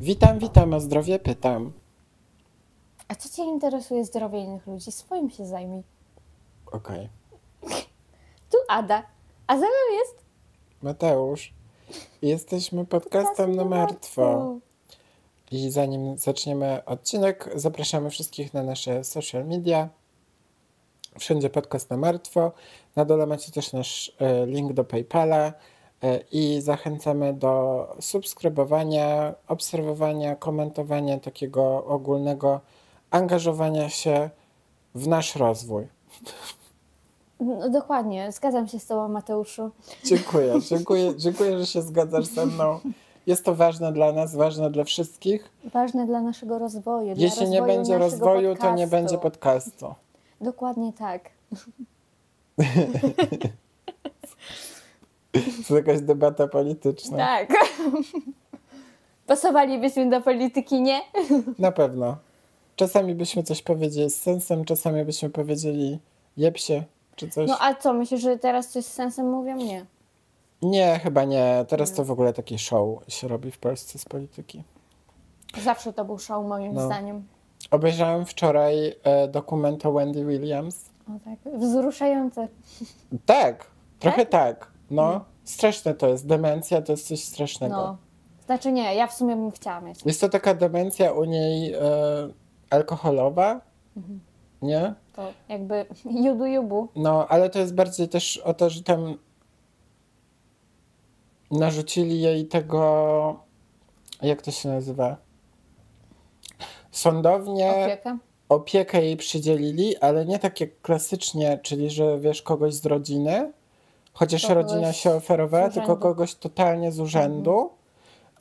Witam, witam, o zdrowie pytam. A co cię interesuje zdrowie innych ludzi? Swoim się zajmij. Okej. Tu Ada. A ze mną jest... Mateusz, jesteśmy podcastem na martwo. I zanim zaczniemy odcinek, zapraszamy wszystkich na nasze social media. Wszędzie podcast na martwo. Na dole macie też nasz e, link do PayPala e, i zachęcamy do subskrybowania, obserwowania, komentowania, takiego ogólnego angażowania się w nasz rozwój. No, dokładnie, zgadzam się z tobą, Mateuszu. Dziękuję, dziękuję, dziękuję, że się zgadzasz ze mną. Jest to ważne dla nas, ważne dla wszystkich. Ważne dla naszego rozwoju. Jeśli nie rozwoju będzie naszego rozwoju, to podcastu. nie będzie podcastu. Dokładnie tak. To jakaś debata polityczna. Tak. Pasowalibyśmy do polityki, nie? Na pewno. Czasami byśmy coś powiedzieli z sensem, czasami byśmy powiedzieli jepsie czy coś. No a co, myślisz, że teraz coś z sensem mówią? Nie. Nie, chyba nie. Teraz to w ogóle taki show się robi w Polsce z polityki. Zawsze to był show, moim No. zdaniem. Obejrzałem wczoraj e, dokument o Wendy Williams. O tak, wzruszające. Tak, trochę tak. No, straszne to jest. Demencja to jest coś strasznego. No. Znaczy nie, ja w sumie bym chciała mieć. Jest to taka demencja u niej e, alkoholowa, Mhm. nie? To jakby judu jubu. No, ale to jest bardziej też o to, że tam narzucili jej tego, jak to się nazywa? Sądownie Opiekę. opiekę jej przydzielili, ale nie tak jak klasycznie, czyli że wiesz kogoś z rodziny, chociaż Kogoś rodzina się oferowała, tylko kogoś totalnie z urzędu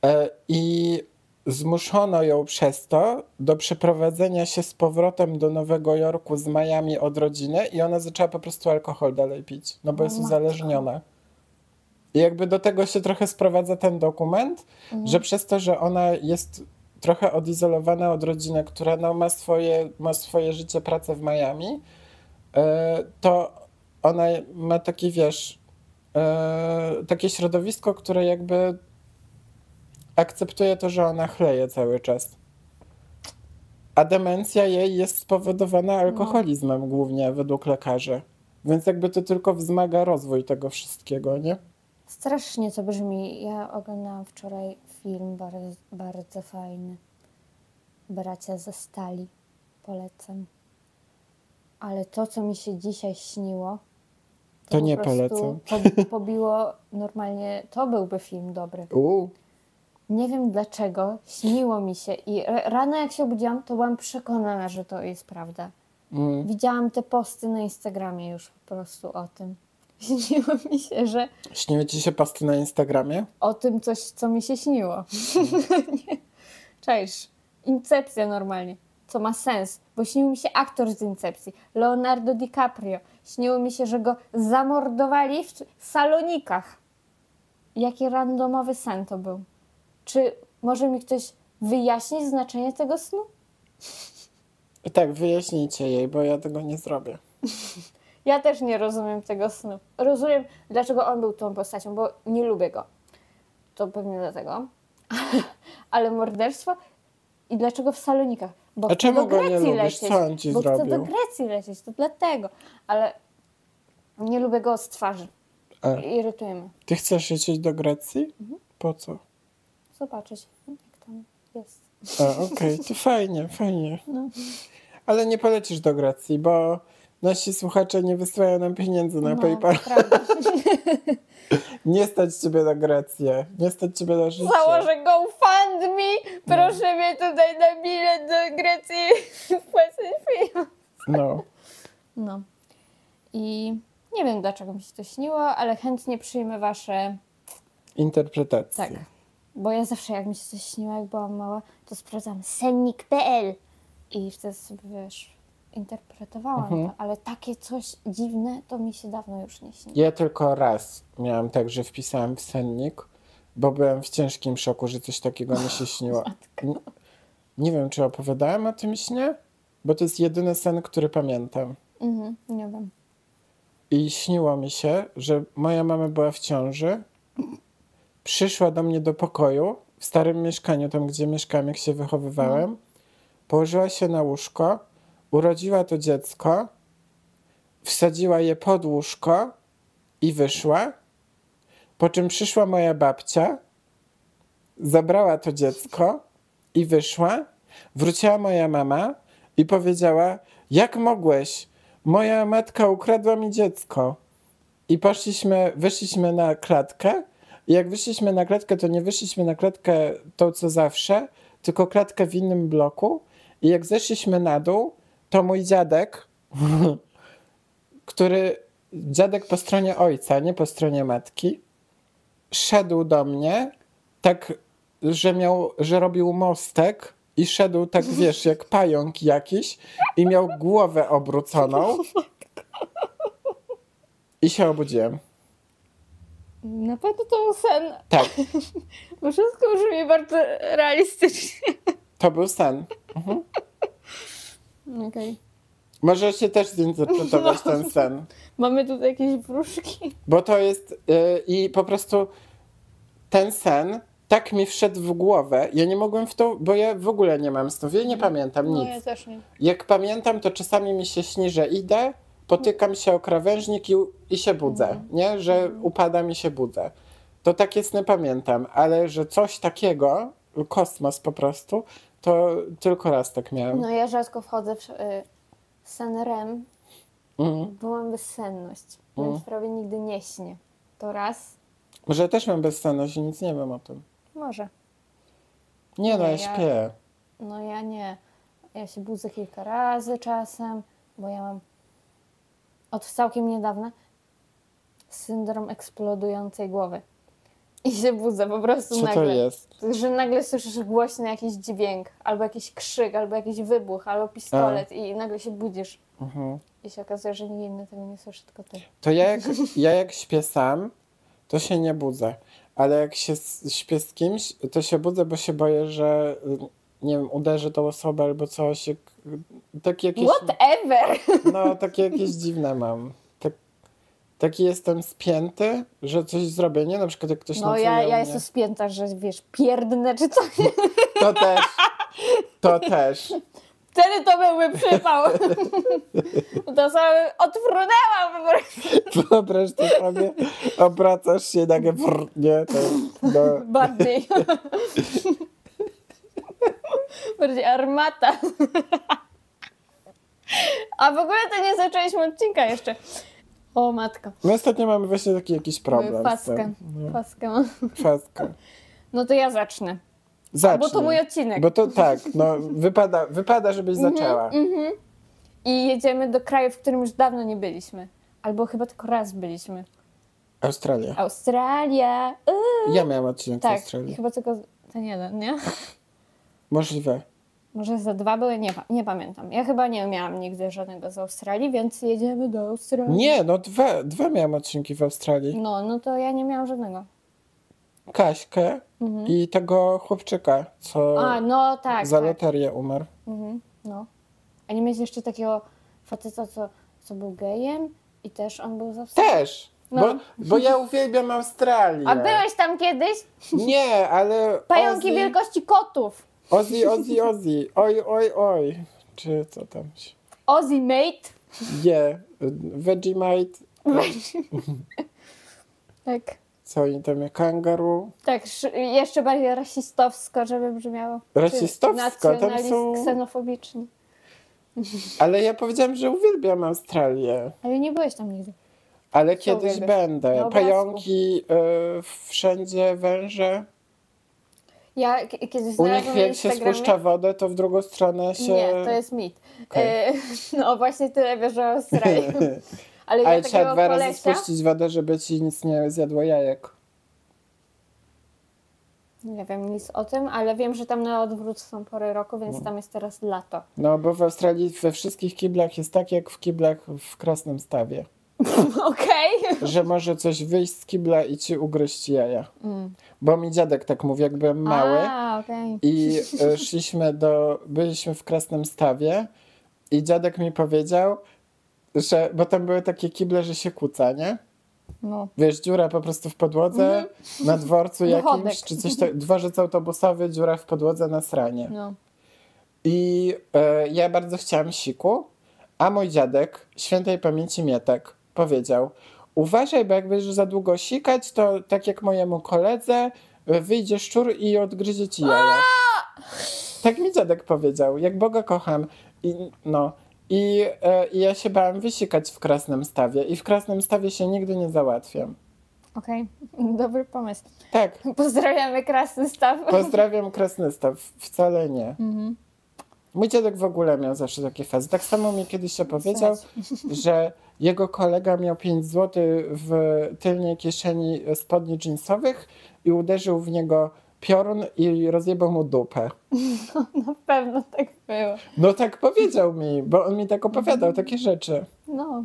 e, i zmuszono ją przez to do przeprowadzenia się z powrotem do Nowego Jorku z Miami od rodziny i ona zaczęła po prostu alkohol dalej pić, no bo jest uzależniona. I jakby do tego się trochę sprowadza ten dokument, Mhm. że przez to, że ona jest trochę odizolowana od rodziny, która no, ma, swoje, ma swoje życie, pracę w Miami, e, to ona ma taki, wiesz, e, takie środowisko, które jakby akceptuje to, że ona chleje cały czas. A demencja jej jest spowodowana alkoholizmem głównie według lekarzy. Więc jakby to tylko wzmaga rozwój tego wszystkiego, nie? Strasznie to brzmi. Ja oglądałam wczoraj film bardzo, bardzo fajny. Bracia ze stali. Polecam. Ale to, co mi się dzisiaj śniło, To po nie polecam. Po, pobiło normalnie. To byłby film dobry. Uuu. Nie wiem dlaczego. Śniło mi się i rano jak się obudziłam, to byłam przekonana, że to jest prawda. Mm. Widziałam te posty na Instagramie już po prostu o tym. Śniło mi się, że Śniły ci się posty na Instagramie? o tym coś, co mi się śniło. Nie. Czaisz, Incepcja normalnie, co ma sens, bo śnił mi się aktor z Incepcji, Leonardo DiCaprio. Śniło mi się, że go zamordowali w salonikach. Jaki randomowy sen to był? Czy może mi ktoś wyjaśnić znaczenie tego snu? Tak, wyjaśnijcie jej, bo ja tego nie zrobię. Ja też nie rozumiem tego snu. Rozumiem, dlaczego on był tą postacią, bo nie lubię go. To pewnie dlatego. Ale morderstwo i dlaczego w salonikach? Bo A czemu do go nie Grecji lubisz? lecieć. Co on ci bo chcę do zrobił? Grecji lecieć, to dlatego. Ale nie lubię go z twarzy. A, Irytuje mnie. ty chcesz lecieć do Grecji? Mhm. Po co? Zobaczyć, jak tam jest. A, okej, to fajnie, fajnie. No. Ale nie polecisz do Grecji, bo nasi słuchacze nie wysyłają nam pieniędzy na No, PayPal. Nie stać ciebie na Grecję, nie stać ciebie na życie. Założę GoFundMe. Proszę mnie tutaj na bilet do Grecji. Film. No. No. I nie wiem, dlaczego mi się to śniło, ale chętnie przyjmę wasze... Interpretacje. Tak. Bo ja zawsze, jak mi się coś śniło, jak byłam mała, to sprawdzam sennik.pl i wtedy sobie, wiesz, interpretowałam Mhm. to. Ale takie coś dziwne, to mi się dawno już nie śni. Ja tylko raz miałam tak, że wpisałem w sennik, bo byłem w ciężkim szoku, że coś takiego mi się śniło. N- Nie wiem, czy opowiadałem o tym śnie, bo to jest jedyny sen, który pamiętam. Mhm, nie wiem. I śniło mi się, że moja mama była w ciąży przyszła do mnie do pokoju w starym mieszkaniu, tam gdzie mieszkam, jak się wychowywałem. Położyła się na łóżko, urodziła to dziecko, wsadziła je pod łóżko i wyszła. Po czym przyszła moja babcia, zabrała to dziecko i wyszła. Wróciła moja mama i powiedziała: Jak mogłeś? Moja matka ukradła mi dziecko. I poszliśmy, wyszliśmy na klatkę. I jak wyszliśmy na klatkę, to nie wyszliśmy na klatkę tą co zawsze, tylko klatkę w innym bloku. I jak zeszliśmy na dół, to mój dziadek, który dziadek po stronie ojca, nie po stronie matki, szedł do mnie, tak, że miał, że robił mostek i szedł tak, wiesz, jak pająk jakiś i miał głowę obróconą. I się obudziłem. Na pewno to był sen, Tak, bo wszystko brzmi bardzo realistycznie. to był sen. Okej. Możecie też zinterpretować No. ten sen. Mamy tutaj jakieś wróżki. Bo to jest y, i po prostu ten sen tak mi wszedł w głowę. Ja nie mogłem w to, bo ja w ogóle nie mam snów, ja nie pamiętam No nic. ja też nie. Jak pamiętam, to czasami mi się śni, że idę, potykam się o krawężnik i, i się budzę, Mhm. nie? Że upadam i się budzę. To takie sny pamiętam, ale że coś takiego, kosmos po prostu, to tylko raz tak miałem. No ja rzadko wchodzę w y, sen REM, Mhm. bo mam bezsenność, Mhm. więc prawie nigdy nie śnię. To raz, Może ja też mam bezsenność i nic nie wiem o tym. może. Nie no, Nie, ja ja- śpię. No ja nie. Ja się budzę kilka razy czasem, bo ja mam od całkiem niedawna syndrom eksplodującej głowy. I się budzę po prostu Co nagle. to jest? Że nagle słyszysz głośny jakiś dźwięk, albo jakiś krzyk, albo jakiś wybuch, albo pistolet i nagle się budzisz. Mhm. I się okazuje, że nikt inny tego nie słyszy, tylko ty. To ja jak, ja jak śpię sam, to się nie budzę. Ale jak się śpię z kimś, to się budzę, bo się boję, że nie wiem, uderzy tą osobę albo coś. Takie jakieś, Whatever! no, takie jakieś dziwne mam. Tak, taki jestem spięty, że coś zrobię, nie? Na przykład jak ktoś No ja, ja jestem spięta, że wiesz, pierdnę czy coś. To też. To też. Wtedy to byłby przypał. To sobie prostu. Wyobraź to sobie, obracasz się i nagle nie, to no, Bardziej. Bardziej armata. A w ogóle to nie zaczęliśmy odcinka jeszcze. O matko. My ostatnio mamy właśnie taki jakiś problem z Faskę. No, Faskę. Faskę. No to ja zacznę. Zacznij. Bo to mój odcinek. Bo to tak, no wypada, wypada żebyś Mhm, zaczęła. I jedziemy do kraju, w którym już dawno nie byliśmy. Albo chyba tylko raz byliśmy. Australia. Australia. Yy. Ja miałam odcinek z Tak, Australii. chyba tylko ten jeden, nie? Możliwe. Może za dwa były? Nie, nie pamiętam. Ja chyba nie miałam nigdy żadnego z Australii, więc jedziemy do Australii. Nie, no dwa, dwa miałam odcinki w Australii. No, no to ja nie miałam żadnego. Kaśkę i tego chłopczyka, co Mhm. A, no tak. za tak. loterię umarł. Mhm, no. A nie mieć jeszcze takiego faceta, co, co był gejem i też on był z Australii. Też! No. Bo, bo ja uwielbiam Australię. A byłeś tam kiedyś? Nie, ale Pająki Ozzy, wielkości kotów. Ozzy, Ozzy, Ozzy. Oj, oj, oj. Czy co tam się... Ozzy Mate. Je, Vegemite. Tak. Co oni tam, kangaroo. Tak, sz- jeszcze bardziej rasistowsko, żeby brzmiało. Rasistowsko, tam są... ksenofobiczny. Ale ja powiedziałam, że uwielbiam Australię. Ale nie byłeś tam nigdy. Ale Co kiedyś uwielbiasz? będę. Obrazku. Pająki, y, wszędzie węże. Ja kiedyś U nich jak się spuszcza wodę, to w drugą stronę się... Nie, to jest mit. Okej. E, no właśnie tyle wiesz o Australii. Ale ja Ale trzeba takiego dwa razy spuścić wodę, żeby ci nic nie zjadło jajek. Nie wiem nic o tym, ale wiem, że tam na odwrót są pory roku, więc tam jest teraz lato. No bo w Australii we wszystkich kiblach jest tak jak w kiblach w Krasnym Stawie. Okej. Że może coś wyjść z kibla i ci ugryźć jaja. Mm. Bo mi dziadek tak mówi, jak byłem mały. A, okej. I e, szliśmy do, byliśmy w Krasnym Stawie i dziadek mi powiedział, że, bo tam były takie kible, że się kłóca, nie? No. Wiesz, dziura po prostu w podłodze, na dworcu Wychodek. jakimś, czy coś tak, dworzec autobusowy, dziura w podłodze na sranie. No. I e, ja bardzo chciałam siku, a mój dziadek, świętej pamięci Mietek, powiedział uważaj, bo jak będziesz za długo sikać, to tak jak mojemu koledze, wyjdzie szczur i odgryzie ci jaja. Tak mi dziadek powiedział, jak Boga kocham. I, no, i, e, I ja się bałam wysikać w Krasnym Stawie i w Krasnym Stawie się nigdy nie załatwiam. Okej, dobry pomysł. Tak, Pozdrawiamy krasny staw. pozdrawiam Krasny Staw, wcale nie. Mhm. Mój dziadek w ogóle miał zawsze takie fazy. Tak samo mi kiedyś się powiedział, że jego kolega miał 5 zł w tylnej kieszeni spodni jeansowych i uderzył w niego piorun i rozjebał mu dupę. Na pewno tak było. No tak powiedział mi, bo on mi tak opowiadał takie rzeczy. No.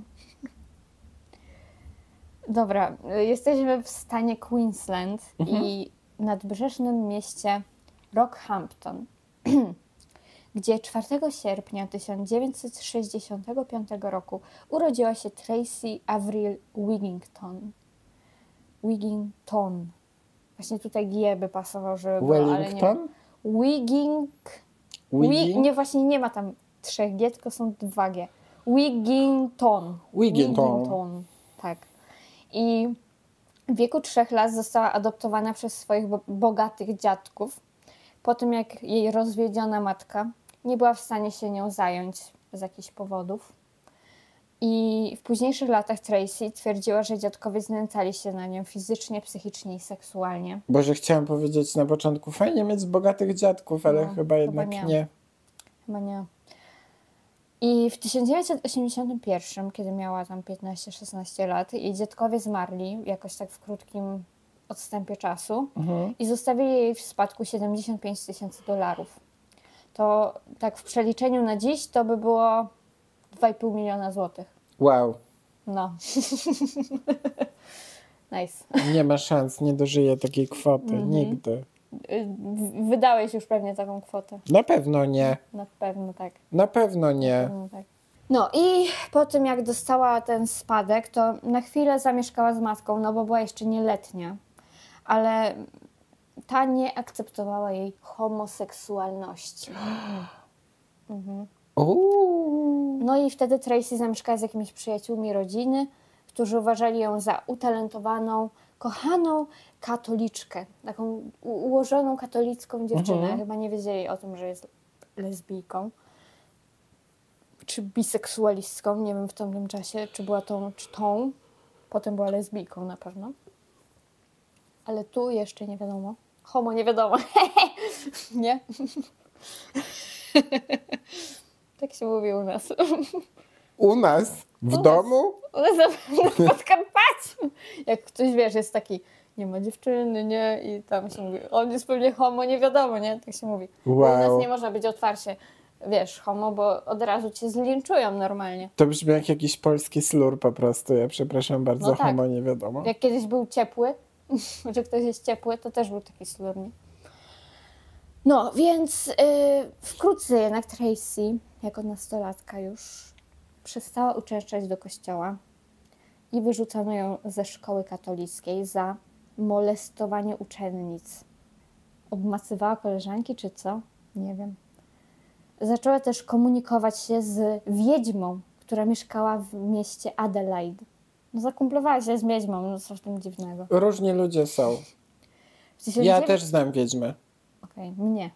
Dobra, jesteśmy w stanie Queensland i nadbrzeżnym mieście Rockhampton, gdzie 4 sierpnia 1965 roku urodziła się Tracy Avril Wigington. Wigington. Właśnie tutaj G by pasował, żeby było, ale nie. Wellington? Wiging... Wi- Wiggy? nie, właśnie nie ma tam trzech G, tylko są dwa G. Wigington. Wigington. Tak. I w wieku trzech lat została adoptowana przez swoich bo- bogatych dziadków. Po tym, jak jej rozwiedziona matka nie była w stanie się nią zająć z jakichś powodów. I w późniejszych latach Tracy twierdziła, że dziadkowie znęcali się na nią fizycznie, psychicznie i seksualnie. Boże, chciałam powiedzieć na początku, fajnie mieć bogatych dziadków, ale No, chyba chyba jednak nie. nie. Chyba nie. I w 1981, kiedy miała tam 15-16 lat, jej dziadkowie zmarli jakoś tak w krótkim odstępie czasu Mhm. i zostawili jej w spadku 75 tysięcy dolarów. To tak w przeliczeniu na dziś to by było 2,5 miliona złotych. Wow, No. nice. nie ma szans, nie dożyję takiej kwoty, Mhm. nigdy. Y, w- Wydałeś już pewnie taką kwotę. Na pewno nie, Na pewno tak. na pewno nie. No, tak. no i po tym, jak dostała ten spadek, to na chwilę zamieszkała z matką, no bo była jeszcze nieletnia, ale ta nie akceptowała jej homoseksualności. Uuu. No i wtedy Tracy zamieszkała z jakimiś przyjaciółmi rodziny, którzy uważali ją za utalentowaną, kochaną katoliczkę, taką ułożoną katolicką dziewczynę. Mhm. Chyba nie wiedzieli o tym, że jest lesbijką. Czy biseksualistką, nie wiem w tamtym czasie, czy była tą, czy tą. Potem była lesbijką na pewno. Ale tu jeszcze nie wiadomo. Homo nie wiadomo. nie? tak się mówi u nas. U nas, w U nas. domu? U nas na Podkarpaciu. Jak ktoś, wiesz, jest taki, nie ma dziewczyny, nie? I tam się mówi, on jest pewnie homo, nie wiadomo, nie? Tak się mówi. U nas Wow. nie można być otwarcie, wiesz, homo, bo od razu cię zlinczują normalnie. To brzmi jak jakiś polski slur po prostu. Ja przepraszam bardzo, No tak. homo nie wiadomo. Jak kiedyś był ciepły, że ktoś jest ciepły, to też był taki slur? No, więc yy, wkrótce jednak Tracy, jako nastolatka już, przestała uczęszczać do kościoła i wyrzucono ją ze szkoły katolickiej za molestowanie uczennic. Obmacywała koleżanki, czy co? Nie wiem. Zaczęła też komunikować się z wiedźmą, która mieszkała w mieście Adelaide. No, zakumplowała się z wiedźmą, no co w tym dziwnego. Różni ludzie są. Ja też znam wiedźmę. Okej, mnie.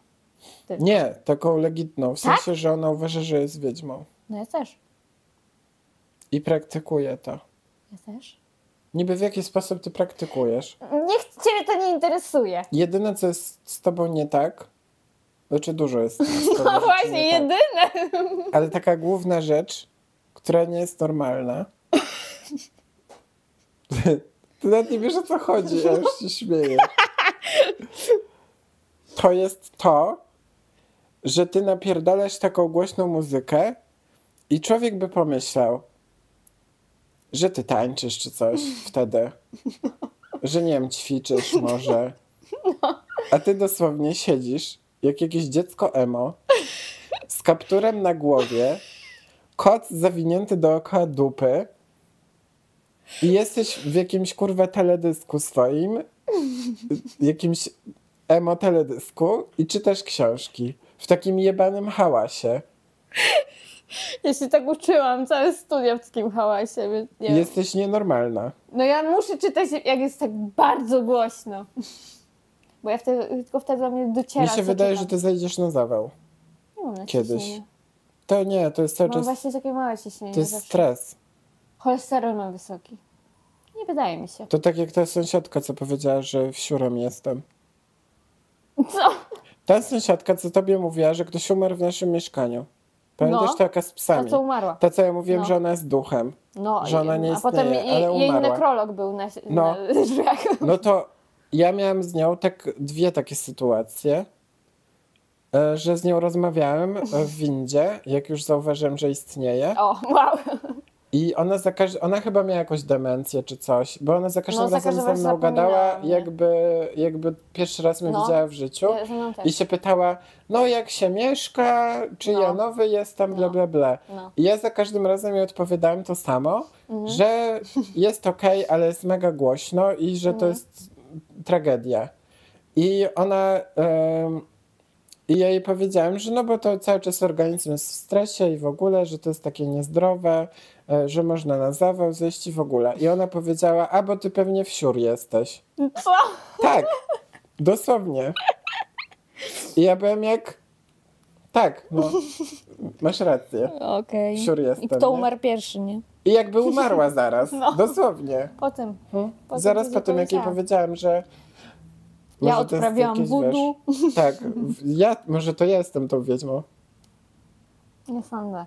Ty. Nie, taką legitną. W Tak? sensie, że ona uważa, że jest wiedźmą. No ja też. I praktykuje to. Ja też. Niby w jaki sposób ty praktykujesz? Niech ciebie to nie interesuje. Jedyne, co jest z tobą nie tak, znaczy dużo jest. No rzeczy właśnie, nie tak, jedyne. Ale taka główna rzecz, która nie jest normalna. Ty nawet nie wiesz o co chodzi, ja już się śmieję. To jest to, że ty napierdalasz taką głośną muzykę i człowiek by pomyślał, że ty tańczysz czy coś wtedy. Że nie wiem, ćwiczysz może. A ty dosłownie siedzisz jak jakieś dziecko emo z kapturem na głowie, kot zawinięty dookoła dupy i jesteś w jakimś kurwa teledysku swoim, jakimś emo teledysku i czytasz książki w takim jebanym hałasie. Ja się tak uczyłam, całe studia w takim hałasie, więc nie wiem. Jesteś nienormalna. No ja muszę czytać, jak jest tak bardzo głośno. Bo ja wtedy, tylko wtedy do mnie dociera, Mi się wydaje, czytam. że ty zejdziesz na zawał. Nie mam na kiedyś. ciśnienie. To nie, to jest cały Mam czas. właśnie takie małe ciśnienie. To jest zawsze. stres. Cholesterol mam wysoki. Nie wydaje mi się. To tak jak ta sąsiadka, co powiedziała, że wsiurem jestem. Co? Ta sąsiadka, co tobie mówiła, że ktoś umarł w naszym mieszkaniu. Pamiętasz No. taka z Ta, psami? co umarła. Ta, co ja mówiłem, No. że ona jest duchem. No, że ona nie a potem istnieje, jej, ale jej umarła. nekrolog był na, No. na drzwiach. No to ja miałem z nią tak dwie takie sytuacje, e, że z nią rozmawiałem w windzie, jak już zauważyłem, że istnieje. O, wow. I ona za każ- ona chyba miała jakąś demencję czy coś, bo ona za każdym No, za razem każdym ze mną gadała, nie? jakby, jakby pierwszy raz mnie No. widziała w życiu. Ja. I się pytała, no jak się mieszka, czy No. ja nowy jestem, bla No. bla bla. No. I ja za każdym razem jej odpowiadałem to samo, Mhm. że jest okej, ale jest mega głośno i że to Mhm. jest tragedia. I ona... I ja jej powiedziałem, że no bo to cały czas organizm jest w stresie i w ogóle, że to jest takie niezdrowe, że można na zawał zejść i w ogóle. I ona powiedziała, a bo ty pewnie wsiór jesteś. Co? Tak, dosłownie. I ja byłem jak. Tak, no. Masz rację. Okej. Wsiór jestem. I kto nie? umarł pierwszy, nie? I jakby umarła zaraz. No. Dosłownie. Potem. Hmm? Potem zaraz po tym, jak jej powiedziała. powiedziałem, że. Ja odprawiałam jakieś, wiesz, Tak, ja, może to ja jestem tą wiedźmą. Nie sądzę.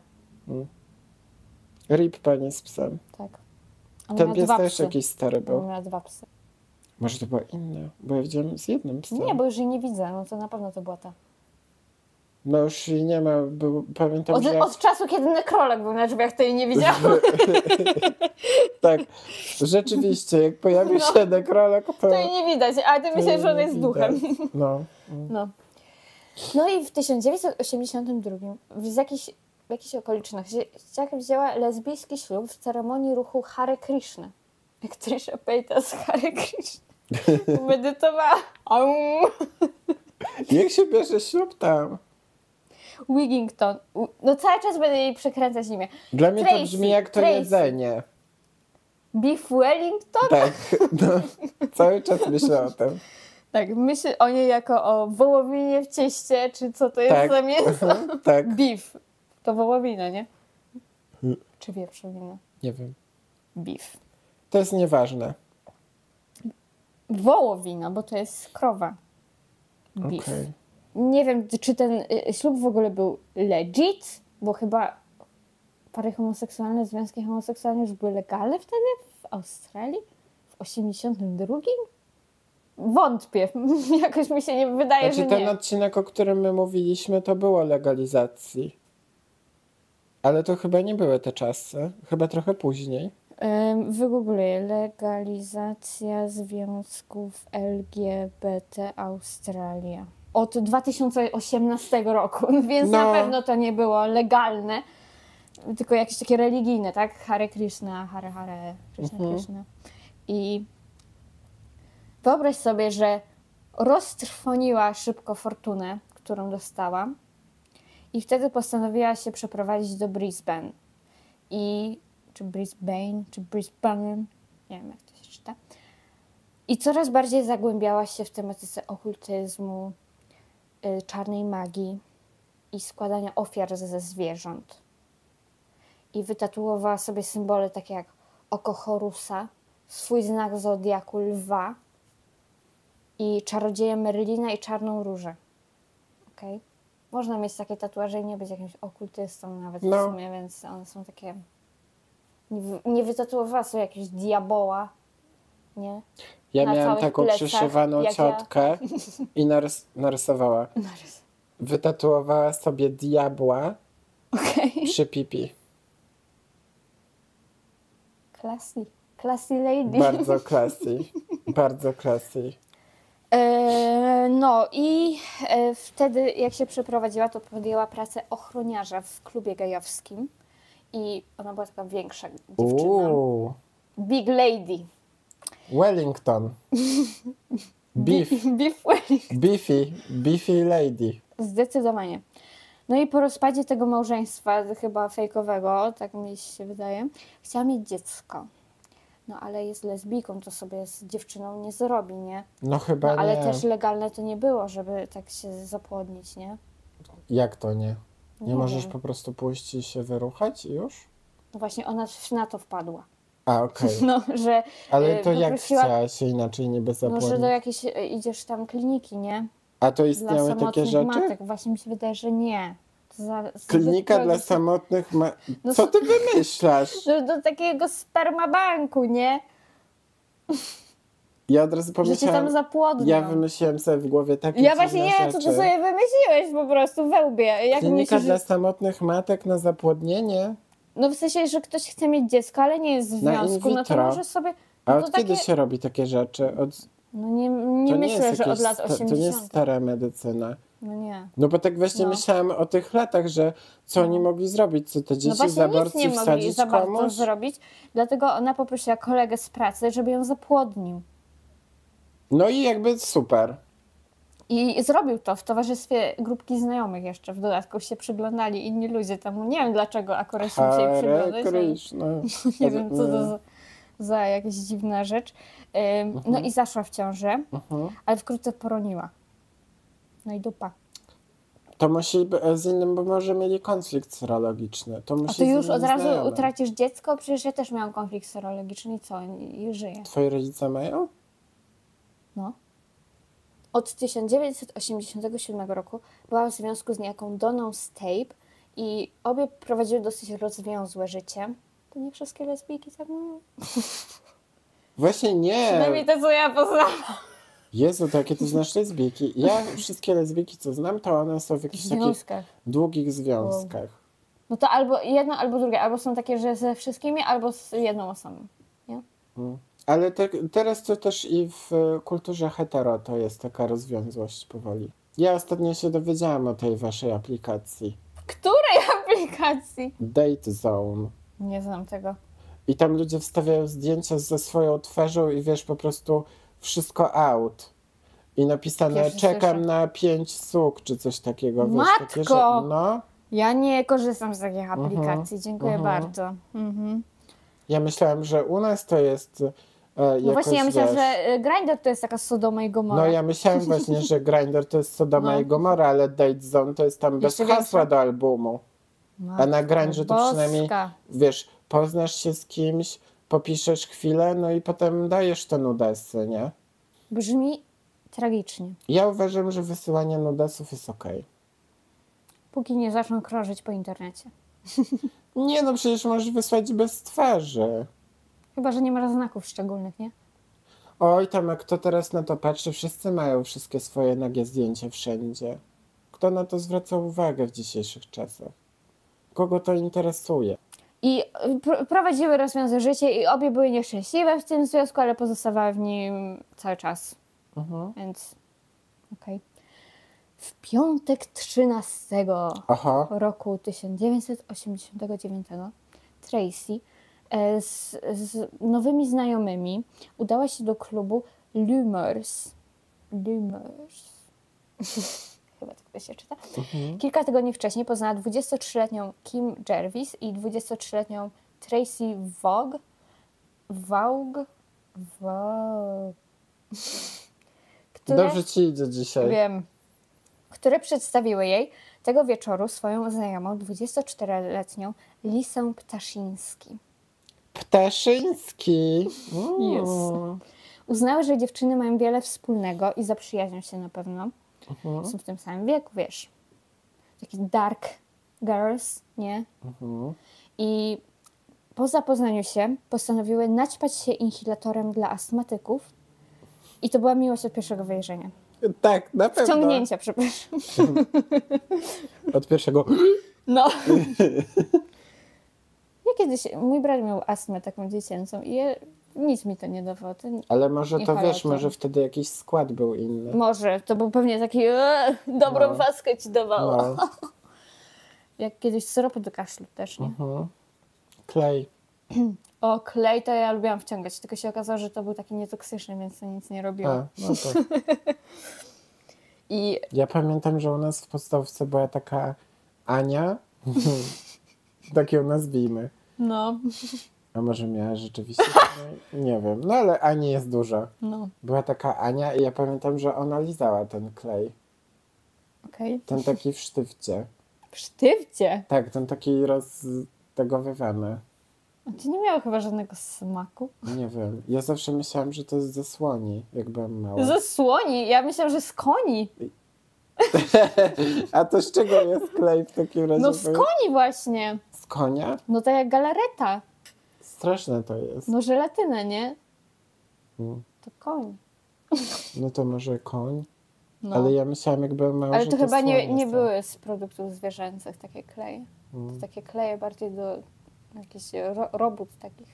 Rip pani z psem. Tak. Ten pies też psy. jakiś stary był. miała dwa psy. Może to była inna, bo ja widziałem z jednym psem. Nie, bo już jej nie widzę, no to na pewno to była ta. No już jej nie ma, był, pamiętam, Od, że... od czasu, kiedy nekrolog był na drzwiach, to jej nie widziałam. Tak, rzeczywiście, jak pojawił No. się nekrolog, to... To jej nie widać, ale ty myślisz, że nie jest duchem. No. No. No i w 1982 z jakichś, w jakichś okolicznościach wzięła lesbijski ślub w ceremonii ruchu Hare Krishna. Aktrisza Pejta z Hare Krishna. Medytowała. Jak się bierze ślub tam? Wigington. No cały czas będę jej przekręcać imię. Dla mnie to Tracy, brzmi jak to Tracy. jedzenie. Beef Wellington? Tak, no, cały czas myślę o tym. Tak, myślę o niej jako o wołowinie w cieście, czy co to jest Tak. za mięso? Tak, Beef. To wołowina, nie? Czy wieprzowina? nie wiem. Beef. To jest nieważne. Wołowina, bo to jest krowa. Beef. Okej. Nie wiem, czy ten y, ślub w ogóle był legit, bo chyba pary homoseksualne, związki homoseksualne już były legalne wtedy w Australii? W 82? Wątpię. Jakoś mi się nie wydaje, Znaczy że ten nie. odcinek, o którym my mówiliśmy, to było legalizacji. Ale to chyba nie były te czasy. Chyba trochę później. Wygoogluję. Legalizacja związków LGBT Australia. Od 2018 roku, więc na No. pewno to nie było legalne, tylko jakieś takie religijne, tak? Hare Krishna, Hare Hare, Krishna Mhm. Krishna. I wyobraź sobie, że roztrwoniła szybko fortunę, którą dostała i wtedy postanowiła się przeprowadzić do Brisbane. I czy Brisbane, czy Brisbane, nie wiem jak to się czyta. I coraz bardziej zagłębiała się w tematyce okultyzmu, y, czarnej magii i składania ofiar ze zwierząt. I wytatuowała sobie symbole takie jak oko Horusa, swój znak zodiaku lwa i czarodzieja Merlina i czarną różę. Okej? Można mieć takie tatuaże i nie być jakimś okultystą nawet No. w sumie, więc one są takie... Nie, wy- nie wytatuowała sobie jakiegoś diaboła, nie? Ja Na miałam taką plecach, przyszywaną jak ja. ciotkę i narys- narysowała. Narys. Wytatuowała sobie diabła Okej. przy pipi. Classy. Classy lady. Bardzo classy. Bardzo classy. E, no i e, wtedy, jak się przeprowadziła, to podjęła pracę ochroniarza w klubie gejowskim. I ona była taka większa dziewczyna. Uuu. Big Lady. Wellington. Beef. Beef Wellington. Beefy. Beefy lady. Zdecydowanie. No i po rozpadzie tego małżeństwa, chyba fejkowego, tak mi się wydaje, chciała mieć dziecko. No ale jest lesbijką, to sobie z dziewczyną nie zrobi, nie? No chyba No ale nie. też legalne to nie było, żeby tak się zapłodnić, nie? Jak to nie? Nie, Nie możesz wiem. po prostu pójść i się wyruchać i już? No właśnie ona na to wpadła. A, okej. No, że Ale e, to jak poprosiła- chciała się inaczej niby no, zapłodnić? że do jakiejś e, idziesz tam kliniki, nie? A to Dla istniały takie rzeczy? matek. Właśnie mi się wydaje, że nie. Klinika dla samotnych ma... No Co ty wymyślasz? Do, do takiego spermabanku, nie? Ja od razu zapłodnią. Ja wymyśliłem sobie w głowie takie Ja właśnie nie wiem, co ty sobie wymyśliłeś po prostu we łbie. Jak Klinika myślisz, dla samotnych matek na zapłodnienie? No w sensie, że ktoś chce mieć dziecko, ale nie jest w Na związku, no to może sobie... A No od to kiedy takie... się robi takie rzeczy? Od... No nie, nie myślę, jest że od lat sta- 80. To nie jest stara medycyna. No nie. No bo tak właśnie No. myślałem o tych latach, że co oni mogli zrobić? Co te No dzieci z właśnie nic aborcji nie mogli za bardzo komuś? zrobić, dlatego ona poprosiła kolegę z pracy, żeby ją zapłodnił. No i jakby super. I zrobił to w towarzystwie grupki znajomych jeszcze. W dodatku się przyglądali inni ludzie tam. Nie wiem dlaczego akurat się Hare przyglądać. Nie wiem, co to za, za jakaś dziwna rzecz. No i zaszła w ciążę, Mhm. ale wkrótce poroniła. No i dupa. To musi być z innym, bo może mieli konflikt serologiczny. To A musi ty z już od razu znajomym. utracisz dziecko? Przecież ja też miałam konflikt serologiczny i co? I, żyję. Twoi rodzice mają? No. Od 1987 roku byłam w związku z niejaką Doną Stape i obie prowadziły dosyć rozwiązłe życie. To nie wszystkie lesbijki tak mówią? Właśnie nie. Przynajmniej te, co ja poznałam. Jezu, to jakie ty znasz lesbijki. Ja wszystkie lesbijki, co znam, to one są w jakichś takich Związkach. długich związkach. No to albo jedno, albo drugie. Albo są takie, że ze wszystkimi, albo z jedną osobą. Nie? Mm. Ale te, teraz to też i w kulturze hetero to jest taka rozwiązłość powoli. Ja ostatnio się dowiedziałam o tej waszej aplikacji. Której aplikacji? Date Zone. Nie znam tego. I tam ludzie wstawiają zdjęcia ze swoją twarzą i wiesz, po prostu wszystko out. I napisane Pierwszy czekam słyszę. na pięć słów, czy coś takiego. Wiesz, takie, że, Matko! no. Ja nie korzystam z takich aplikacji. Dziękuję mhm. bardzo. Mhm. Ja myślałam, że u nas to jest e, No jakoś, właśnie, ja myślałam, wiesz, że Grindr to jest taka Sodoma i Gomora. No ja myślałem właśnie, że Grindr to jest Sodoma No. i Gomora, ale Date Zone to jest tam bez Jeszcze hasła większa? do albumu. A na Grindrze to przynajmniej, wiesz, poznasz się z kimś, popiszesz chwilę, no i potem dajesz te nudesy, nie? Brzmi tragicznie. Ja uważam, że wysyłanie nudesów jest okej. Póki nie zaczną krążyć po internecie. Nie no, przecież możesz wysłać bez twarzy. Chyba, że nie ma znaków szczególnych, nie? Oj, tam kto teraz na to patrzy, wszyscy mają wszystkie swoje nagie zdjęcia wszędzie. Kto na to zwraca uwagę w dzisiejszych czasach? Kogo to interesuje? I y, pr- prowadziły rozwiązane życie i obie były nieszczęśliwe w tym związku, ale pozostawały w nim cały czas. Mhm. Więc okej. W piątek 13 Aha, roku 1989 Tracy e, z, z nowymi znajomymi udała się do klubu Lumers. Lumers. Chyba tak to się czyta. Kilka tygodni wcześniej poznała 23-letnią Kim Jervis i 23-letnią Tracy Vogue. Vogue? Vogue. Które... dobrze ci idzie dzisiaj. Wiem. Które przedstawiły jej tego wieczoru swoją znajomą, 24-letnią Lisę Ptaszyński. Ptaszyński. Mm. Jest. Uznały, że dziewczyny mają wiele wspólnego i zaprzyjaźnią się na pewno. Mhm. Są w tym samym wieku, wiesz. Takie dark girls, nie? Mhm. I po zapoznaniu się postanowiły naćpać się inhalatorem dla astmatyków. I to była miłość od pierwszego wejrzenia. Tak, na pewno. Wciągnięcia, przepraszam. Od pierwszego. No. Ja kiedyś, mój brat miał astmę taką dziecięcą i ja, nic mi to nie dawało. To, Ale może to wiesz, może wtedy jakiś skład był inny. może, to był pewnie taki eee, dobrą No. ci dawało. No. Jak kiedyś syropy do kaszlu też, nie? Mhm. Klej. O, klej to ja lubiłam wciągać, tylko się okazało, że to był taki nietoksyczny, więc to nic nie robiło. A, no to. I Ja pamiętam, że u nas w podstawce była taka Ania, tak ją nazwijmy. no, A może miała rzeczywiście? No, nie wiem. No ale Ani jest dużo. no, Była taka Ania i ja pamiętam, że ona lizała ten klej. okej. Ten taki w sztywcie. W sztywcie? Tak, ten taki roztegowywany. A To nie miało chyba żadnego smaku. Nie wiem. Ja zawsze myślałam, że to jest ze słoni, jak byłem mała. Ze słoni? Ja myślałam, że z koni. A to z czego jest klej w takim razie? No z koni właśnie. Z konia? No tak jak galareta. Straszne to jest. No żelatynę, nie? Mm. To koń. No to może koń? No. Ale ja myślałam, jak byłem mały, Ale że to chyba nie, nie były z produktów zwierzęcych takie kleje. Mm. To takie kleje bardziej do jakichś ro, robót takich,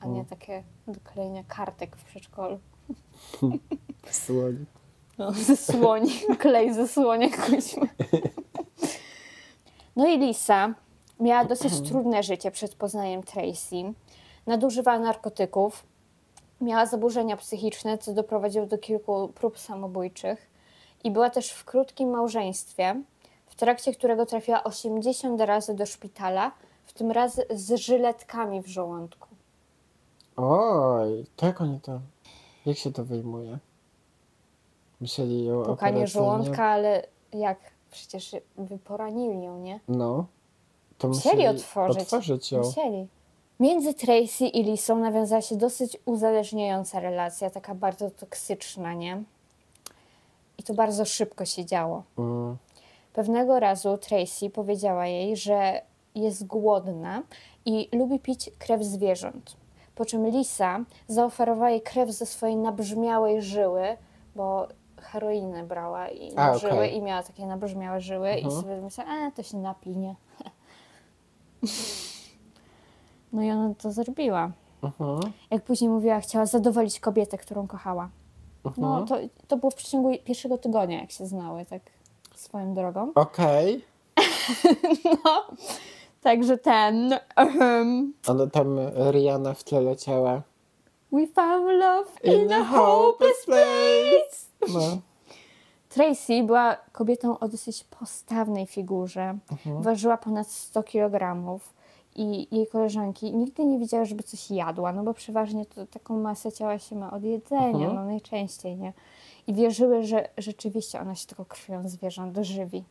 a nie Mm. takie do klejenia kartek w przedszkolu. Słoń. No, ze słoni. Klej ze słonia kuźmy. No i Lisa miała dosyć trudne życie przed poznaniem Tracy. Nadużywała narkotyków, miała zaburzenia psychiczne, co doprowadziło do kilku prób samobójczych i była też w krótkim małżeństwie, w trakcie którego trafiła 80 razy do szpitala, w tym raz z żyletkami w żołądku. Oj, to jak oni to... Jak się to wyjmuje? Musieli ją Pukanie operacyjnie... żołądka, ale jak? Przecież poranili ją, nie? No. To Musieli musieli otworzyć. otworzyć ją. Musieli. Między Tracy i Lisą nawiązała się dosyć uzależniająca relacja, taka bardzo toksyczna, nie? I to bardzo szybko się działo. Mm. Pewnego razu Tracy powiedziała jej, że jest głodna i lubi pić krew zwierząt. Po czym Lisa zaoferowała jej krew ze swojej nabrzmiałej żyły, bo heroinę brała i A, żyły okej. i miała takie nabrzmiałe żyły i Mhm. sobie myślała, a to się napinie. No i ona to zrobiła. Mhm. Jak później mówiła, chciała zadowolić kobietę, którą kochała. No Mhm. to, to było w przeciągu pierwszego tygodnia, jak się znały, tak swoją drogą. Okej. No, także ten. Um, Ona tam, Rihanna w tle leciała. we found love in, a hopeless place. No. Tracy była kobietą o dosyć postawnej figurze. Mhm. Ważyła ponad 100 kg i jej koleżanki nigdy nie widziały, żeby coś jadła, no bo przeważnie to taką masę ciała się ma od jedzenia, Mhm. no najczęściej, nie? I wierzyły, że rzeczywiście ona się tylko krwią zwierząt żywi.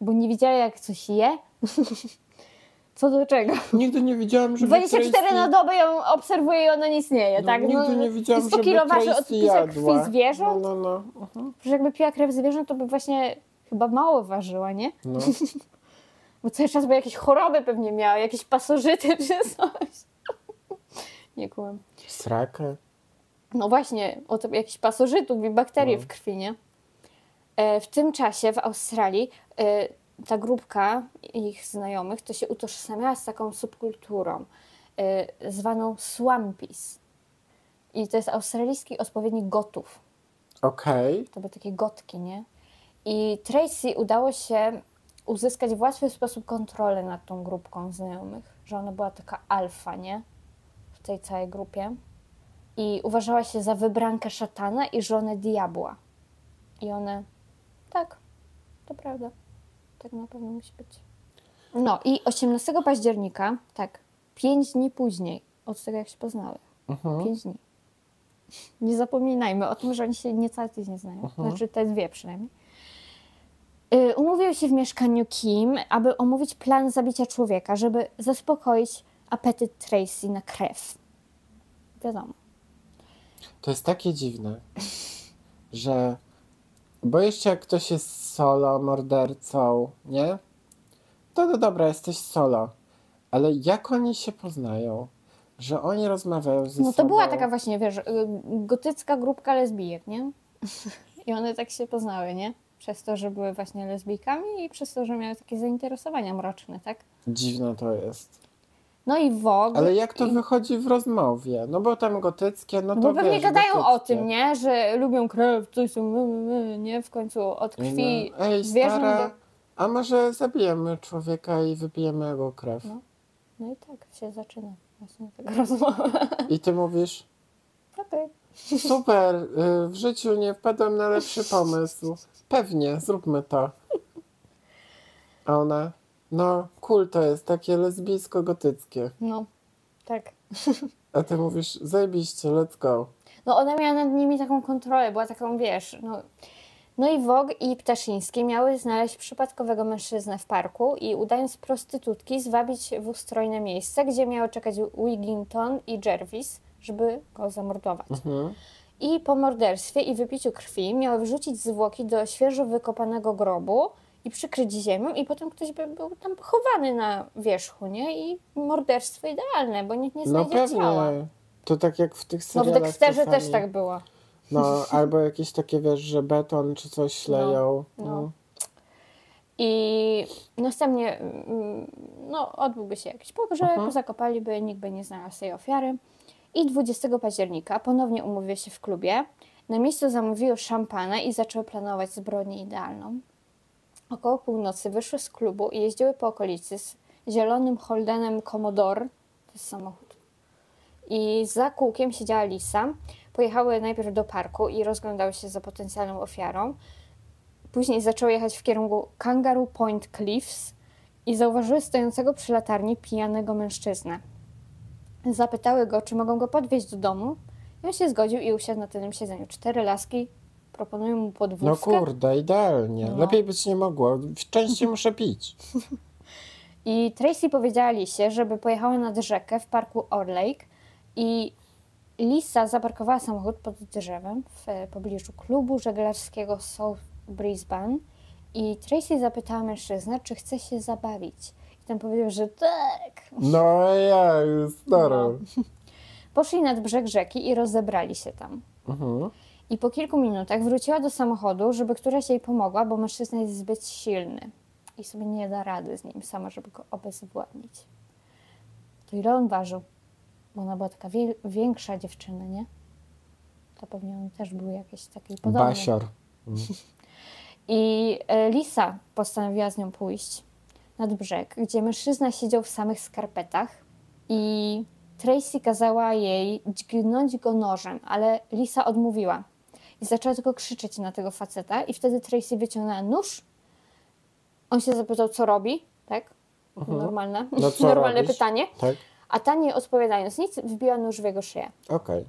Bo nie widziała, jak coś je. Co do czego? Nigdy nie widziałam, żeby 24 Tracy... na dobę ją obserwuje i ona nie je, No, tak? nigdy nie widziałam, 100 żeby kilo waży od Tracy picia krwi zwierząt. No, no, no. Mhm. Że jakby piła krew zwierząt, to by właśnie chyba mało ważyła, nie? no. Bo cały czas by jakieś choroby pewnie miała, jakieś pasożyty czy coś. Nie kułem. Srakę. No właśnie, o to jakichś pasożytów i bakterii No. w krwi, nie? E, w tym czasie w Australii e, ta grupka ich znajomych to się utożsamiała z taką subkulturą e, zwaną Swampis. I to jest australijski odpowiednik gotów. Okej. To były takie gotki, nie? I Tracy udało się uzyskać w łatwy sposób kontrolę nad tą grupką znajomych, że ona była taka alfa, nie? W tej całej grupie. I uważała się za wybrankę szatana i żonę diabła. I one, tak, to prawda. Tak na pewno musi być. No i 18 października, tak, pięć dni później, od tego jak się poznały, Mhm. Pięć dni. Nie zapominajmy o tym, że oni się niecałe tydzień znają. Mhm. Znaczy te dwie przynajmniej. Y, Umówił się w mieszkaniu Kim, aby omówić plan zabicia człowieka, żeby zaspokoić apetyt Tracy na krew. Wiadomo. To jest takie dziwne, że bo jeszcze jak ktoś jest solo mordercą, nie? To no dobra, jesteś solo. Ale jak oni się poznają? Że oni rozmawiają ze No to sobą. była taka właśnie, wiesz, y, gotycka grupka lesbijek, nie? I one tak się poznały, nie? Przez to, że były właśnie lesbijkami i przez to, że miały takie zainteresowania mroczne, tak? Dziwne to jest. No i Vogue... Ale jak to i... wychodzi w rozmowie? No bo tam gotyckie, no to No bo pewnie wiesz, gadają o gotyckie. tym, nie? Że lubią krew, coś są, nie? W końcu od krwi No, Ej, stara, do... a może zabijemy człowieka i wypijemy jego krew? No. No i tak się zaczyna. Właśnie taka rozmowa. I ty mówisz, Okej. super, y, w życiu nie wpadłem na lepszy pomysł. Pewnie, zróbmy to. A ona, no cool to jest, takie lesbijsko-gotyckie. No, tak. A ty mówisz, zajebiście, let's go. No ona miała nad nimi taką kontrolę, była taką, wiesz, no... No i Wog i Ptaszyński miały znaleźć przypadkowego mężczyznę w parku i udając prostytutki zwabić w ustrojne miejsce, gdzie miały czekać Wigington i Jervis, żeby go zamordować. Mhm. I po morderstwie i wypiciu krwi miały wrzucić zwłoki do świeżo wykopanego grobu i przykryć ziemią i potem ktoś by był tam pochowany na wierzchu, nie? I morderstwo idealne, bo nikt nie No znajdzie pewnie. ciała. To tak jak w tych No w serialach Dexterze czasami. też tak było. No, albo jakieś takie, wiesz, że beton czy coś śleją. no. No. I następnie mm, no, odbyłby się jakiś pogrzeb, Mhm. zakopaliby, nikt by nie znalazł tej ofiary. I 20 października ponownie umówiły się w klubie. Na miejscu zamówiły szampana i zaczęły planować zbrodnię idealną. Około północy wyszły z klubu i jeździły po okolicy z zielonym Holdenem Commodore, to jest samochód. I za kółkiem siedziała Lisa. Pojechały najpierw do parku i rozglądały się za potencjalną ofiarą. Później zaczęły jechać w kierunku Kangaroo Point Cliffs i zauważyły stojącego przy latarni pijanego mężczyznę. Zapytały go, czy mogą go podwieźć do domu. I on się zgodził i usiadł na tylnym siedzeniu. Cztery laski proponują mu no podwózkę. kurde, idealnie. No. Lepiej być nie mogło. Częściej muszę pić. I Tracy powiedziała Lisie, żeby pojechała nad rzekę w parku Orlake i Lisa zaparkowała samochód pod drzewem w e, pobliżu klubu żeglarskiego South Brisbane i Tracy zapytała mężczyznę, czy chce się zabawić. Ten powiedział, że tak. No ja, stary. No. Poszli nad brzeg rzeki i rozebrali się tam. Mhm. I po kilku minutach wróciła do samochodu, żeby któraś jej pomogła, bo mężczyzna jest zbyt silny i sobie nie da rady z nim sama, żeby go obezwładnić. To ile on ważył? Bo ona była taka wie- większa dziewczyna, nie? To pewnie on też był jakiś taki podobny. Basior. I e, Lisa postanowiła z nią pójść nad brzeg, gdzie mężczyzna siedział w samych skarpetach i Tracy kazała jej dźgnąć go nożem, ale Lisa odmówiła. I zaczęła tylko krzyczeć na tego faceta i wtedy Tracy wyciągnęła nóż. On się zapytał, co robi, tak? Normalne, No normalne robisz? pytanie. Tak? A ta nie odpowiadając nic, wbiła nóż w jego szyję. Okej.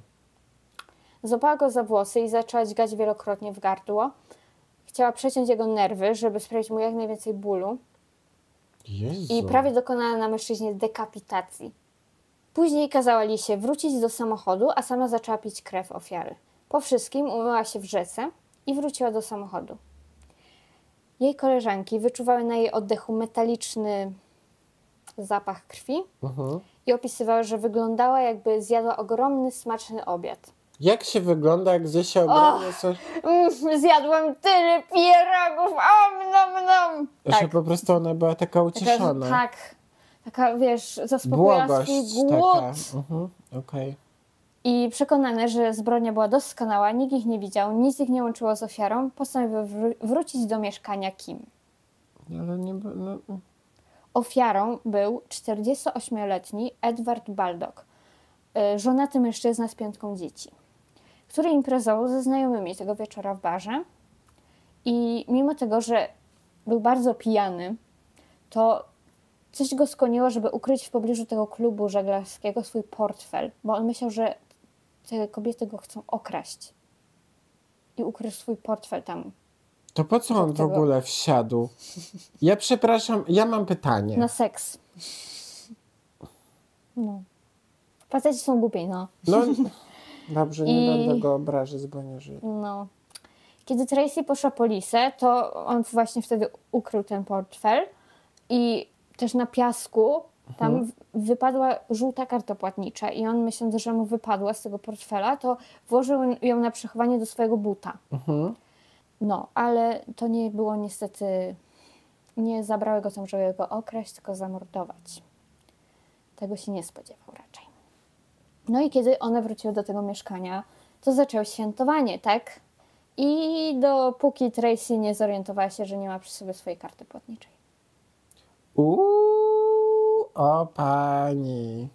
Złapała go za włosy i zaczęła dźgać wielokrotnie w gardło. Chciała przeciąć jego nerwy, żeby sprawić mu jak najwięcej bólu Jezu. i prawie dokonała na mężczyźnie dekapitacji. Później kazała Lisie wrócić do samochodu, a sama zaczęła pić krew ofiary. Po wszystkim umyła się w rzece i wróciła do samochodu. Jej koleżanki wyczuwały na jej oddechu metaliczny zapach krwi Mhm. i opisywały, że wyglądała jakby zjadła ogromny, smaczny obiad. Jak się wygląda, gdzie się ogromnie coś... Mm, zjadłam tyle pierogów, nom. Że Tak, po prostu ona była taka taka, ucieszona. tak, taka wiesz, zaspokojała Błogość swój głód. taka. Mhm. Okej. I przekonane, że zbrodnia była doskonała, nikt ich nie widział, nic ich nie łączyło z ofiarą, postanowił wró- wrócić do mieszkania Kim. Ale nie... No, Ofiarą był 48-letni Edward Baldock, y, żonaty mężczyzna z piątką dzieci, który imprezował ze znajomymi tego wieczora w barze i mimo tego, że był bardzo pijany, to coś go skłoniło, żeby ukryć w pobliżu tego klubu żeglarskiego swój portfel, bo on myślał, że te kobiety go chcą okraść. I ukrył swój portfel tam to po co on w ogóle wsiadł? Ja przepraszam, ja mam pytanie. na seks. No. Faceci są głupi, no. No, dobrze, nie I- będę go obrażać, bo nie żyje. no. Kiedy Tracy poszła po Lisę, to on właśnie wtedy ukrył ten portfel i też na piasku tam w- wypadła żółta karta płatnicza i on myśląc, że mu wypadła z tego portfela, to włożył ją na przechowanie do swojego buta. Mhm. No, ale to nie było niestety, nie zabrały go tam, żeby go okraść, tylko zamordować. Tego się nie spodziewał raczej. No i kiedy one wróciły do tego mieszkania, to zaczęło świętowanie, tak? I dopóki Tracy nie zorientowała się, że nie ma przy sobie swojej karty płatniczej. Uuu, o pani.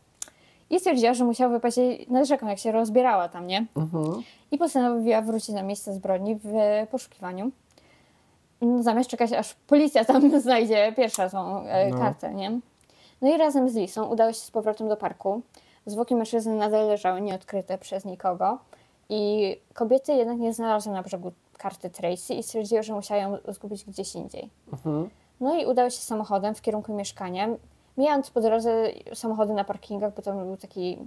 I stwierdziła, że musiał wypaść jej nad rzeką, jak się rozbierała tam, nie? Mhm. I postanowiła wrócić na miejsce zbrodni w poszukiwaniu. No, Zamiast czekać, aż policja tam znajdzie pierwsza tą e, No. kartę, nie? No i razem z Lisą udało się z powrotem do parku. Zwłoki mężczyzny nadal leżały nieodkryte przez nikogo. I kobiety jednak nie znalazły na brzegu karty Tracy i stwierdziły, że musiała ją zgubić gdzieś indziej. Mhm. No i udały się samochodem w kierunku mieszkania. Mijając po drodze samochody na parkingach, bo to był taki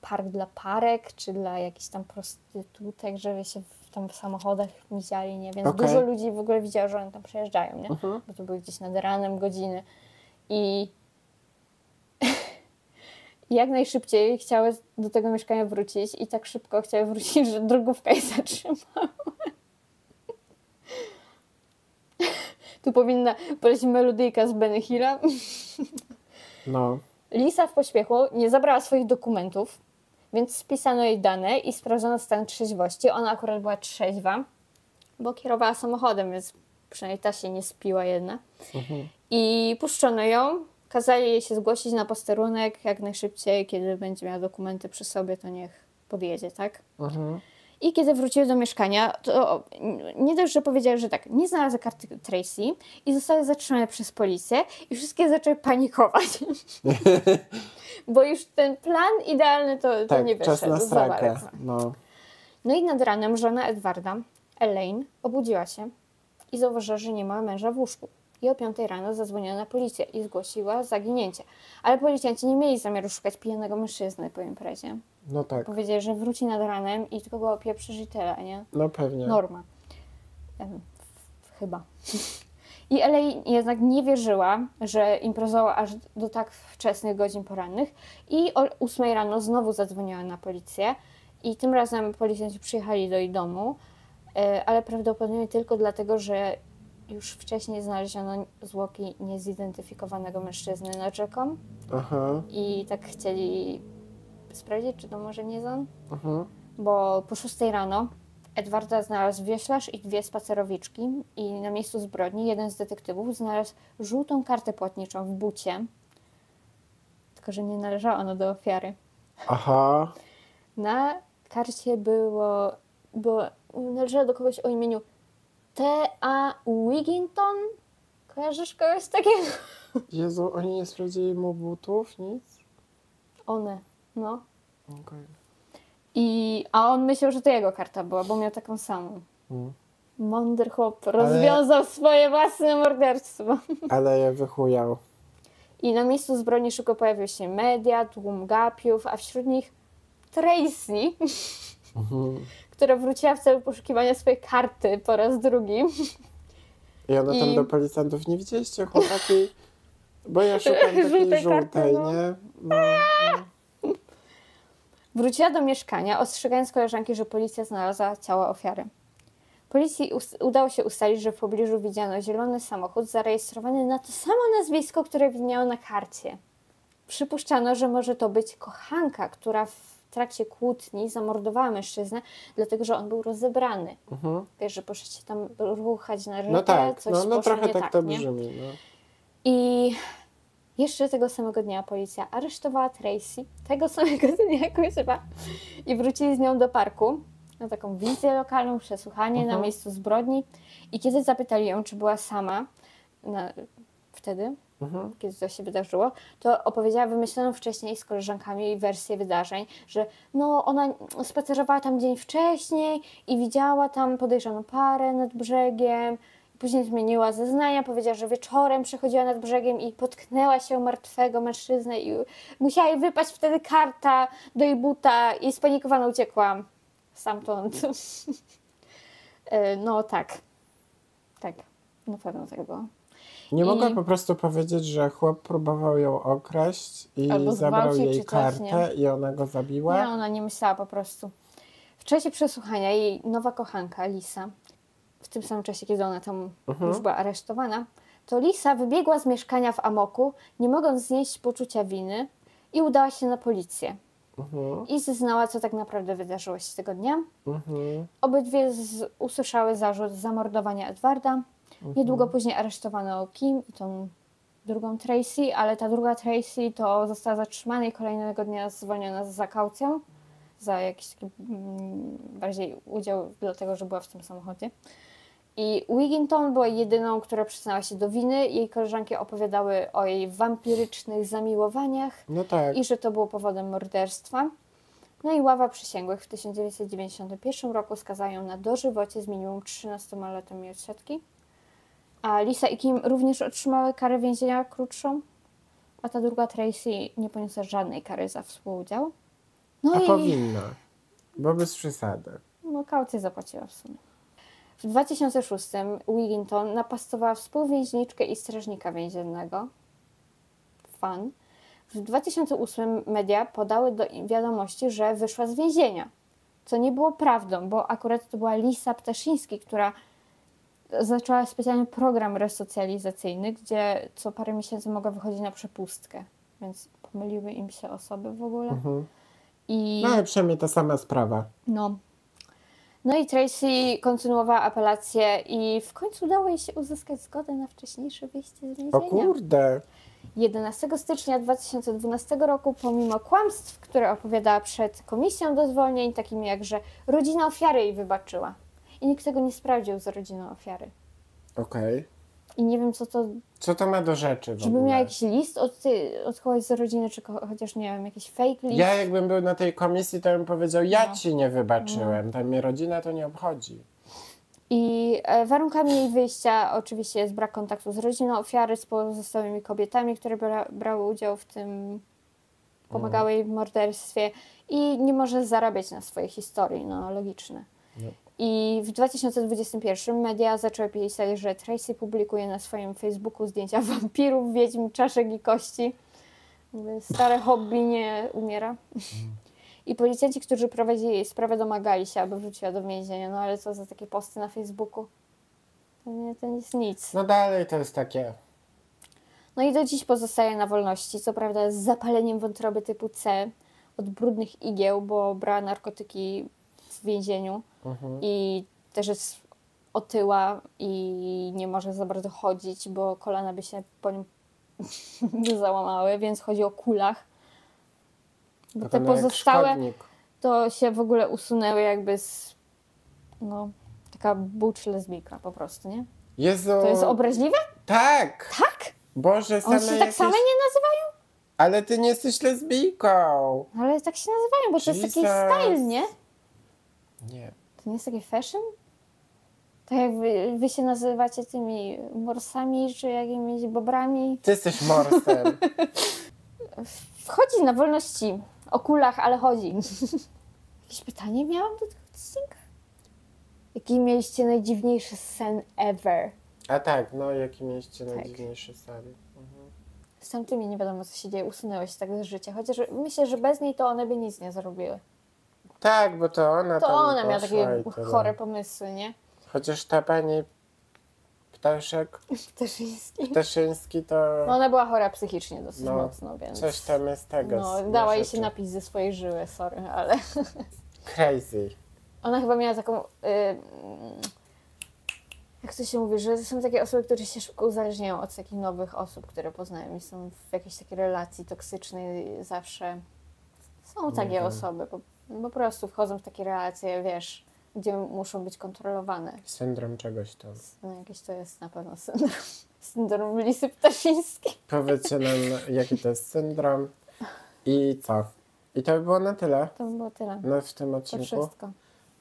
park dla parek, czy dla jakichś tam prostytutek, żeby się w, tam w samochodach miziali, nie? Więc Okej. dużo ludzi w ogóle widziało, że one tam przejeżdżają, nie? Mhm. Bo to były gdzieś nad ranem godziny. I jak najszybciej chciały do tego mieszkania wrócić i tak szybko chciały wrócić, że drogówka je zatrzymała. Tu powinna polecieć melodyjka z Benny Hilla. No. Lisa w pośpiechu nie zabrała swoich dokumentów, więc spisano jej dane i sprawdzono stan trzeźwości. Ona akurat była trzeźwa, bo kierowała samochodem, więc przynajmniej ta się nie spiła jedna. Mhm. I puszczono ją, kazali jej się zgłosić na posterunek jak najszybciej, kiedy będzie miała dokumenty przy sobie, to niech podjedzie, tak? Mhm. I kiedy wróciły do mieszkania, to nie dość, że powiedziały, że tak, nie znalazły karty Tracy i zostały zatrzymane przez policję i wszystkie zaczęły panikować. Bo już ten plan idealny to, to Tak, nie czas wyszedł. na za strakę. bardzo. No. No i nad ranem żona Edwarda, Elaine, obudziła się i zauważyła, że nie ma męża w łóżku. I o 5 rano zadzwoniła na policję i zgłosiła zaginięcie. Ale policjanci nie mieli zamiaru szukać pijanego mężczyzny po imprezie. No tak. Powiedzieli, że wróci nad ranem i tylko go opieprzysz i tyle, nie? No pewnie. Norma. Chyba. I Elaine jednak nie wierzyła, że imprezowała aż do tak wczesnych godzin porannych i o 8 rano znowu zadzwoniła na policję i tym razem policjanci przyjechali do jej domu, e, ale prawdopodobnie tylko dlatego, że już wcześniej znaleziono zwłoki niezidentyfikowanego mężczyzny nad rzeką Aha. i tak chcieli sprawdzić, czy to może nie jest on Mhm. bo po 6 rano Edwarda znalazł wioślarz i dwie spacerowiczki i na miejscu zbrodni jeden z detektywów znalazł żółtą kartę płatniczą w bucie, tylko że nie należała ona do ofiary. Aha. Na karcie było, było należała do kogoś o imieniu T.A. Wigginton. Kojarzysz kogoś takiego? Jezu, oni nie sprawdzili mu butów, nic? One, no. Okej. I, a on myślał, że to jego karta była, bo miał taką samą. Mm. Mądry chłop rozwiązał swoje własne morderstwo. Ale je wychujał. I na miejscu zbrodni szybko pojawiły się media, tłum gapiów, a wśród nich Tracy, Mhm. Która wróciła w celu poszukiwania swojej karty po raz drugi. I ona tam I- do policjantów nie widzieliście chłopaki? Bo ja szukam takiej Żółtej żółtej, karty, no. nie? No. Wróciła do mieszkania, ostrzegając koleżanki, że policja znalazła ciało ofiary. Policji udało się ustalić, że w pobliżu widziano zielony samochód zarejestrowany na to samo nazwisko, które widniało na karcie. Przypuszczano, że może to być kochanka, która w trakcie kłótni zamordowała mężczyznę, dlatego że on był rozebrany. Mhm. Wiesz, że poszedł się tam ruchać na rzekę, No tak, coś no, no trochę nie tak, to brzmi. No. I jeszcze tego samego dnia policja aresztowała Tracy, tego samego dnia kuźwa, i wrócili z nią do parku na taką wizję lokalną, przesłuchanie Mhm. na miejscu zbrodni. I kiedy zapytali ją, czy była sama na, wtedy, Mhm. kiedy to się wydarzyło, to opowiedziała wymyśloną wcześniej z koleżankami wersję wydarzeń, że no ona spacerowała tam dzień wcześniej i widziała tam podejrzaną parę nad brzegiem. Później zmieniła zeznania, powiedziała, że wieczorem przechodziła nad brzegiem i potknęła się martwego mężczyznę i musiała jej wypaść wtedy karta do jej buta i spanikowana uciekła stamtąd. E, no tak. Tak. Na pewno tak było. Nie I- mogła po prostu powiedzieć, że chłop próbował ją okraść i Albo zabrał jej kartę i ona go zabiła. Nie, ona nie myślała po prostu. W czasie przesłuchania jej nowa kochanka, Lisa, w tym samym czasie, kiedy ona tam Mhm. już była aresztowana, to Lisa wybiegła z mieszkania w amoku, nie mogąc znieść poczucia winy i udała się na policję. Mhm. I zeznała, co tak naprawdę wydarzyło się tego dnia. Mhm. Obydwie z, usłyszały zarzut zamordowania Edwarda. Mhm. Niedługo później aresztowano Kim i tą drugą Tracy, ale ta druga Tracy to została zatrzymana i kolejnego dnia zwolniona za kaucją, za jakiś taki mm, bardziej udział, dlatego że była w tym samochodzie. I Wigginton była jedyną, która przyznała się do winy. Jej koleżanki opowiadały o jej wampirycznych zamiłowaniach No tak. i że to było powodem morderstwa. No i ława przysięgłych w 1991 roku skazała ją na dożywocie z minimum 13 latami odsiadki. A Lisa i Kim również otrzymały karę więzienia krótszą, a ta druga Tracy nie poniosła żadnej kary za współudział. No A i powinna. Bo bez przesady. no, kaucję zapłaciła w sumie. W 2006 Wigginton napastowała współwięźniczkę i strażnika więziennego. Fan. W 2008 media podały do wiadomości, że wyszła z więzienia. Co nie było prawdą, bo akurat to była Lisa Ptaszyński, która zaczęła specjalny program resocjalizacyjny, gdzie co parę miesięcy mogła wychodzić na przepustkę. Więc pomyliły im się osoby w ogóle. Mhm. I... No ale przynajmniej ta sama sprawa. No. No i Tracy kontynuowała apelację i w końcu udało jej się uzyskać zgodę na wcześniejsze wyjście z więzienia. O kurde. 11 stycznia 2012 roku, pomimo kłamstw, które opowiadała przed komisją do zwolnień, takimi jak, że rodzina ofiary jej wybaczyła. I nikt tego nie sprawdził z rodziną ofiary. Okej. I nie wiem, co to. Co to ma do rzeczy w Żeby ogóle? miał jakiś list od, od kogoś z rodziny, czy ko- chociaż nie wiem, jakiś fake list. Ja jakbym był na tej komisji, to bym powiedział, ja No. ci nie wybaczyłem. Tam mnie rodzina to nie obchodzi. I e, warunkami jej wyjścia oczywiście jest brak kontaktu z rodziną ofiary, z pozostałymi kobietami, które bra brały udział w tym, pomagały jej w morderstwie i nie może zarabiać na swojej historii, no logiczne. No. I w 2021 media zaczęły pisać, że Tracy publikuje na swoim Facebooku zdjęcia wampirów, wiedźm, czaszek i kości. Stare hobby nie umiera. I policjanci, którzy prowadzili jej sprawę, domagali się, aby wróciła do więzienia. No ale co za takie posty na Facebooku? To nie, to jest nic. No dalej to jest takie. No i do dziś pozostaje na wolności. Co prawda z zapaleniem wątroby typu C od brudnych igieł, bo brała narkotyki w więzieniu Mhm. i też jest otyła i nie może za bardzo chodzić, bo kolana by się po nim załamały, więc chodzi o kulach. Bo te pozostałe to się w ogóle usunęły jakby z no, taka butch lesbijka po prostu, nie? Jezu. To jest obraźliwe? Tak! Tak? Boże, same One się tak same nie nazywają? Ale ty nie jesteś lesbijką. Ale tak się nazywają, bo to jest taki Jesus. style, nie? Nie. To nie jest taki fashion? Tak jak wy, wy się nazywacie tymi morsami, czy jakimiś bobrami. Ty jesteś morsem. Wchodzi na wolności. O kulach, ale chodzi. Jakieś pytanie miałam do tego odcinka? Jaki mieliście najdziwniejszy sen ever? A tak, no jaki mieliście Tak. najdziwniejszy sen? Mhm. Z tamtymi nie wiadomo, co się dzieje. Usunęły się tak z życia. Chociaż myślę, że bez niej to one by nic nie zrobiły. Tak, bo to ona To tam ona miała poszła takie i tyle. chore pomysły, nie? Chociaż ta pani Ptaszek, Ptaszyński. Ptaszyński to No ona była chora psychicznie dosyć No, mocno, więc... coś tam jest tego. No, z- dała jej się rzeczy. napić ze swojej żyły, sorry, ale... Crazy. Ona chyba miała taką. y, jak to się mówi, że są takie osoby, które się szybko uzależniają od takich nowych osób, które poznają i są w jakiejś takiej relacji toksycznej zawsze. Są takie wiem. osoby, po, po prostu wchodzą w takie relacje, wiesz, gdzie muszą być kontrolowane. Syndrom czegoś tam. No, jakieś to jest na pewno syndrom, syndrom Lisy Ptaszyńskiej. Powiedzcie nam, jaki to jest syndrom i co. I to by było na tyle To by było tyle. no, w tym To odcinku. wszystko.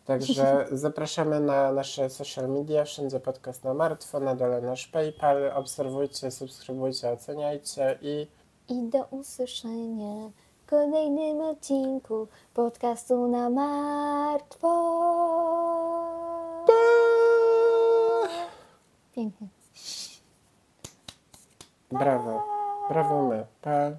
Także zapraszamy na nasze social media, wszędzie podcast na martwo, na dole nasz PayPal. Obserwujcie, subskrybujcie, oceniajcie i I do usłyszenia kolejnym odcinku podcastu na martwo. Pięknie. brawo. Brawo my. Pa.